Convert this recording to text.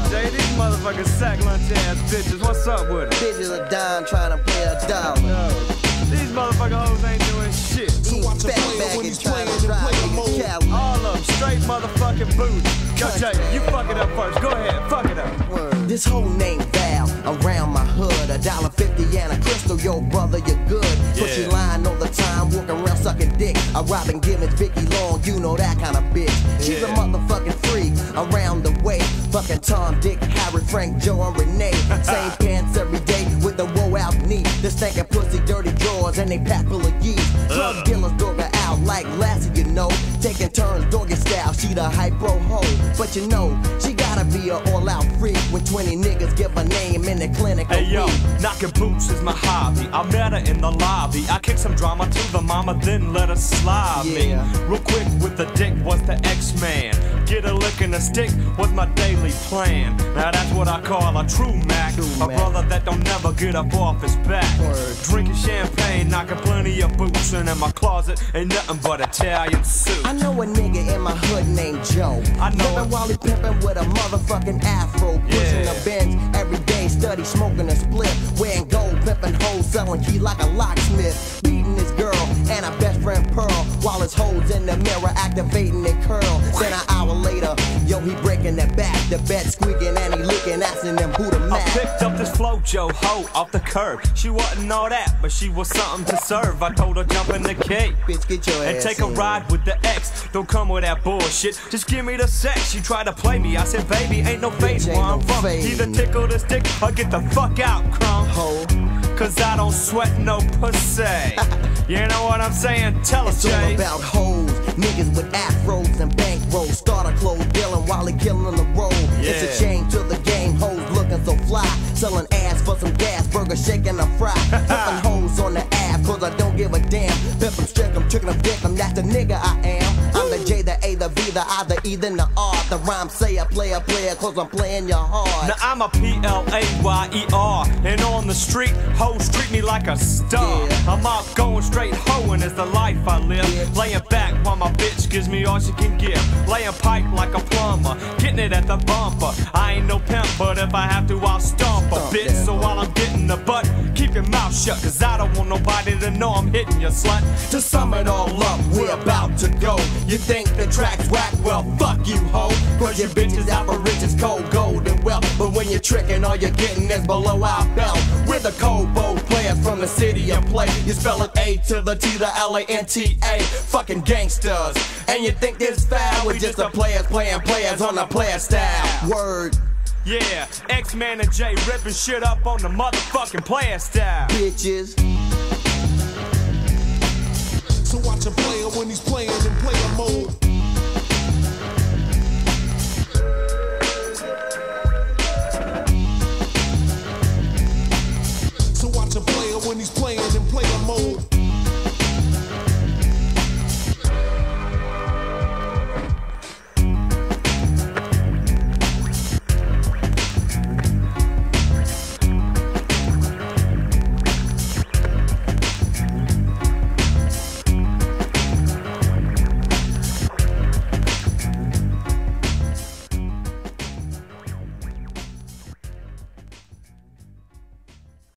motherfucking sack lunch ass bitches. What's up with them? Bitches are dying trying to play a dollar. Yo, these motherfucking hoes ain't doing shit. Eat watch a fat player when he's trying playing to and drive play a niggas mode. All of them straight motherfucking booty. Yo, Jay, you fuck it up first. Go ahead, fuck it up. Word. This whole name Val around my hood. A dollar fifty and a crystal, yo brother, you're good. But Yeah. you lying all the time, walking around sucking dick. A Robin Givens, Vicky Long, you know that kind of bitch. She's a Yeah. motherfucking freak around the way. Fucking Tom, Dick, Harry, Frank, Joe, and Renee. Same pants every day with the woe out knee. Stinking pussy, dirty drawers, and they pack full of yeast. Drug dealers dog her out like Lassie, you know. Taking turns, doggy style, she the hypro hoe. But you know, she gotta be a all out 20 niggas give her name in the clinic. a Hey yo, knocking boots is my hobby. I met her in the lobby. I kicked some drama to the mama, then let her slide me. Real quick with the dick was the X-Man. Get a lick and a stick was my daily plan. Now that's what I call a true Mac. True a Mac. brother that don't never get up off his back. Word. Drinking champagne, knocking plenty of boots, and in my closet ain't nothing but Italian soup. I know a nigga in my hood named Joe. I know Living while he pimpin' with a motherfucking afro. Pushing Yeah. a Benz every day, study smoking a split. Wearing gold, pimpin' hoes, selling key like a locksmith. Beating his girl and her best friend Pearl. While his hoes in the mirror activating their curl. Then an hour later, he breaking the back. The bed squeaking and he licking, asking them who the I picked up this Flojo hoe off the curb. She wasn't all that, but she was something to serve. I told her jump in the cake. Bitch, get your And ass take a in. ride with the ex. Don't come with that bullshit. Just give me the sex. She tried to play me. I said, baby, ain't no face where I'm no from. Either tickle the stick or get the fuck out, crumb. Ho. Cause I don't sweat no pussy. you know what I'm saying? Tell us, Jay. about hoes, niggas with afros and bankrolls. Start a clothes dealing while he killing the road. It's a change to the game, hoes looking so fly. Selling ass for some gas, burger shaking a fry. Flipping hoes on the app, cause I don't give a damn. Pimp 'em, strick 'em, trickin' 'em, dick 'em, that's the nigga I am. I'm the J, the A, the V, the I, the the R. The rhyme say a player, player, cause I'm playing your hard. Now I'm a P-L-A-Y-E-R And on the street, hoes treat me like a star Yeah. I'm out going straight hoeing is the life I live Yeah. Laying back while my bitch gives me all she can give Laying pipe like a plumber, it at the bumper. I ain't no pimp, but if I have to I'll stomp a bitch So while I'm getting the butt, keep your mouth shut Cause I don't want nobody to know I'm hitting your slut. To sum it all up, we're about to go. You think the track's whack? Well fuck you hoe Cause your bitch is out for riches, cold, gold But when you're tricking, all you're getting is below our belt We're the cold bold players from the city of play You spell it A to the T, the L-A-N-T-A Fucking gangsters And you think this foul? We just the players playing players on the player style Word, Yeah, X-Man and J ripping shit up on the motherfucking player style bitches. So watch a player when he's playing in player mode. When he's playing